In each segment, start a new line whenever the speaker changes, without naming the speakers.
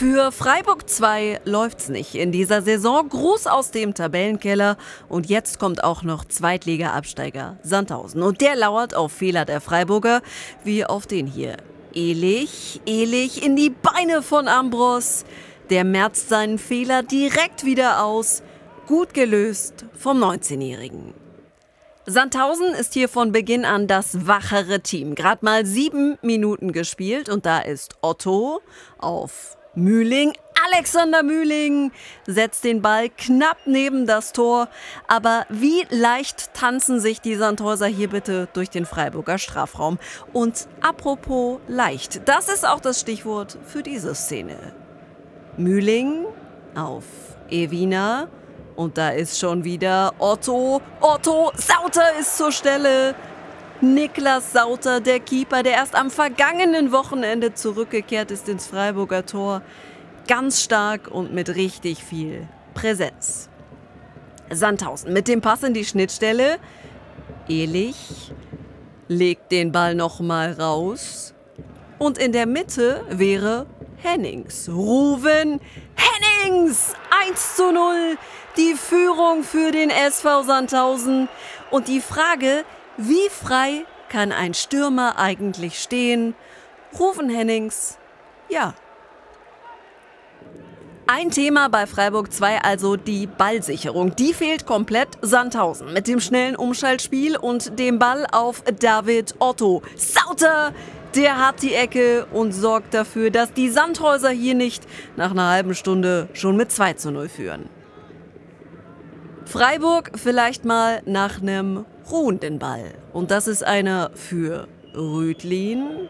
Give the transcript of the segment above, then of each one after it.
Für Freiburg 2 läuft's nicht in dieser Saison. Gruß aus dem Tabellenkeller. Und jetzt kommt auch noch Zweitliga-Absteiger Sandhausen. Und der lauert auf Fehler der Freiburger, wie auf den hier. Ehrlich, ehrlich in die Beine von Ambros. Der merzt seinen Fehler direkt wieder aus. Gut gelöst vom 19-Jährigen. Sandhausen ist hier von Beginn an das wachere Team. Gerade mal sieben Minuten gespielt und da ist Otto auf Mühling. Alexander Mühling setzt den Ball knapp neben das Tor. Aber wie leicht tanzen sich die Sandhäuser hier bitte durch den Freiburger Strafraum. Und apropos leicht, das ist auch das Stichwort für diese Szene. Mühling auf Evina. Und da ist schon wieder Otto. Otto Sauter ist zur Stelle. Niklas Sauter, der Keeper, der erst am vergangenen Wochenende zurückgekehrt ist ins Freiburger Tor. Ganz stark und mit richtig viel Präsenz. Sandhausen mit dem Pass in die Schnittstelle. Ehrlich legt den Ball nochmal raus. Und in der Mitte wäre Hennings. Ruven Hennings! 1 zu 0. Die Führung für den SV Sandhausen. Und die Frage, wie frei kann ein Stürmer eigentlich stehen? Rufen Hennings, ja. Ein Thema bei Freiburg 2 also die Ballsicherung. Die fehlt komplett Sandhausen mit dem schnellen Umschaltspiel und dem Ball auf David Otto. Sauter, der hat die Ecke und sorgt dafür, dass die Sandhäuser hier nicht nach einer halben Stunde schon mit 2 zu 0 führen. Freiburg vielleicht mal nach einem ruhenden Ball. Und das ist einer für Rüdlin.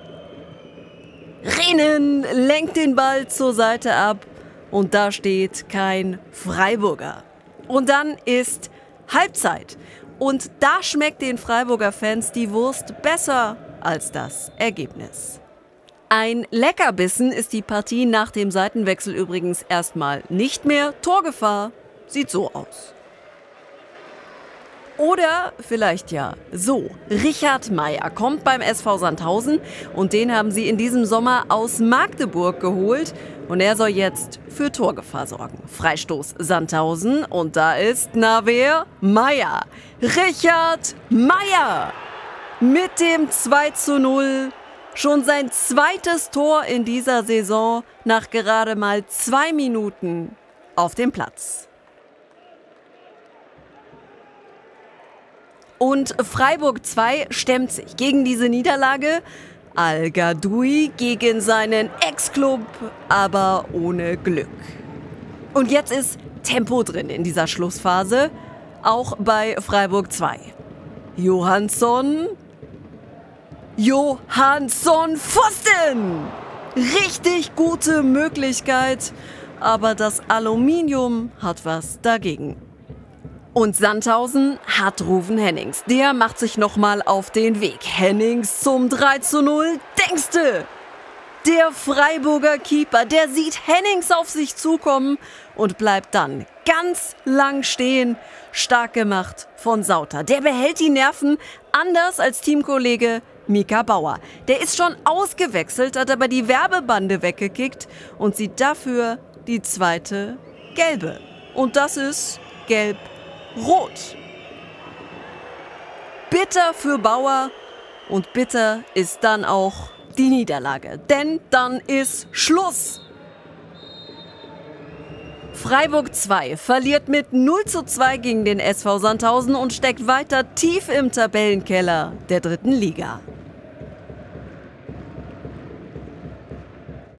Renen lenkt den Ball zur Seite ab und da steht kein Freiburger. Und dann ist Halbzeit. Und da schmeckt den Freiburger Fans die Wurst besser als das Ergebnis. Ein Leckerbissen ist die Partie nach dem Seitenwechsel übrigens erstmal nicht mehr. Torgefahr sieht so aus. Oder vielleicht ja so. Richard Meyer kommt beim SV Sandhausen und den haben sie in diesem Sommer aus Magdeburg geholt. Und er soll jetzt für Torgefahr sorgen. Freistoß Sandhausen und da ist, na? Meyer. Richard Meyer mit dem 2 zu 0. Schon sein zweites Tor in dieser Saison nach gerade mal zwei Minuten auf dem Platz. Und Freiburg 2 stemmt sich gegen diese Niederlage. Al-Gadoui gegen seinen Ex-Club, aber ohne Glück. Und jetzt ist Tempo drin in dieser Schlussphase, auch bei Freiburg 2. Johansson. Johansson Pfosten! Richtig gute Möglichkeit, aber das Aluminium hat was dagegen. Und Sandhausen hat Rufen Hennings. Der macht sich nochmal auf den Weg. Hennings zum 3 zu 0. Denkste! Der Freiburger Keeper, der sieht Hennings auf sich zukommen und bleibt dann ganz lang stehen. Stark gemacht von Sauter. Der behält die Nerven anders als Teamkollege Mika Bauer. Der ist schon ausgewechselt, hat aber die Werbebande weggekickt und sieht dafür die zweite gelbe. Und das ist gelb rot. Bitter für Bauer und bitter ist dann auch die Niederlage, denn dann ist Schluss. Freiburg 2 verliert mit 0 zu 2 gegen den SV Sandhausen und steckt weiter tief im Tabellenkeller der dritten Liga.